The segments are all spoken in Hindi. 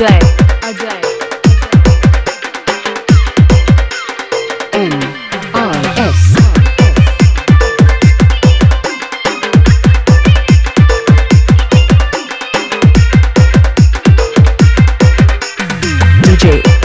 N R S. DJ.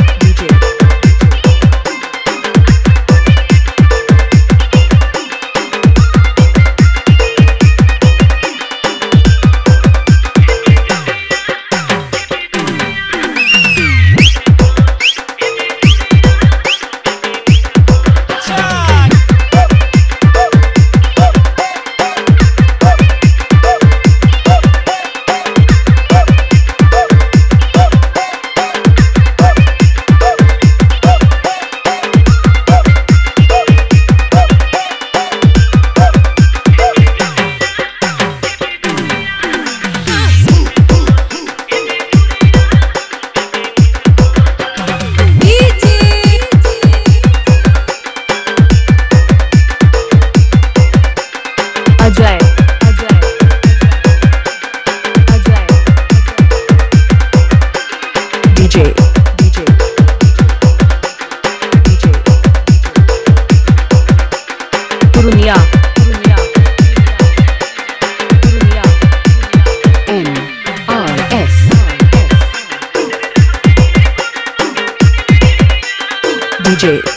DJ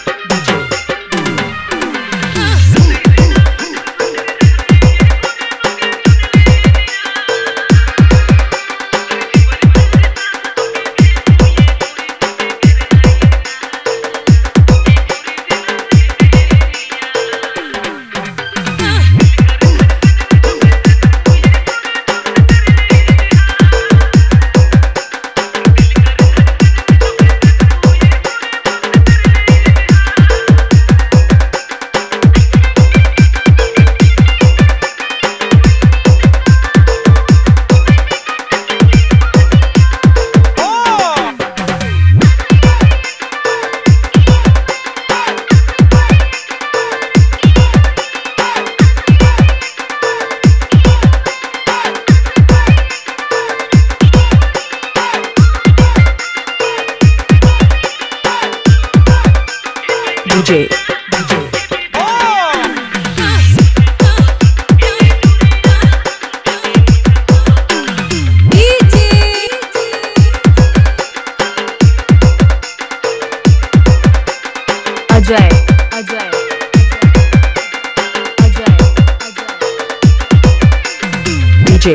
DJ DJ Ajay Ajay Ajay DJ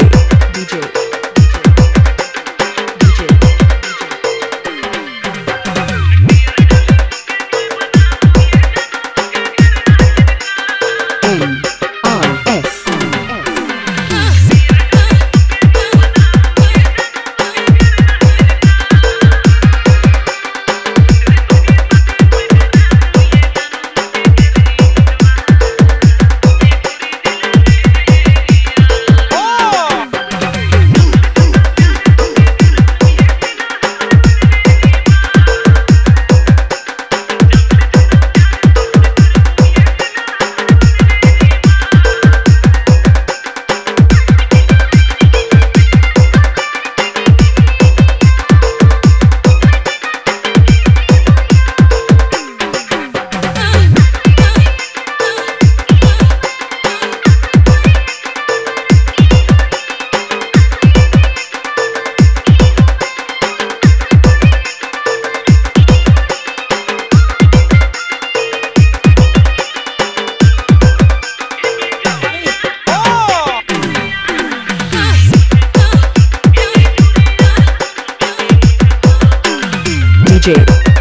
DJ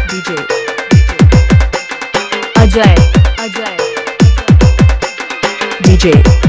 DJ Ajay Ajay DJ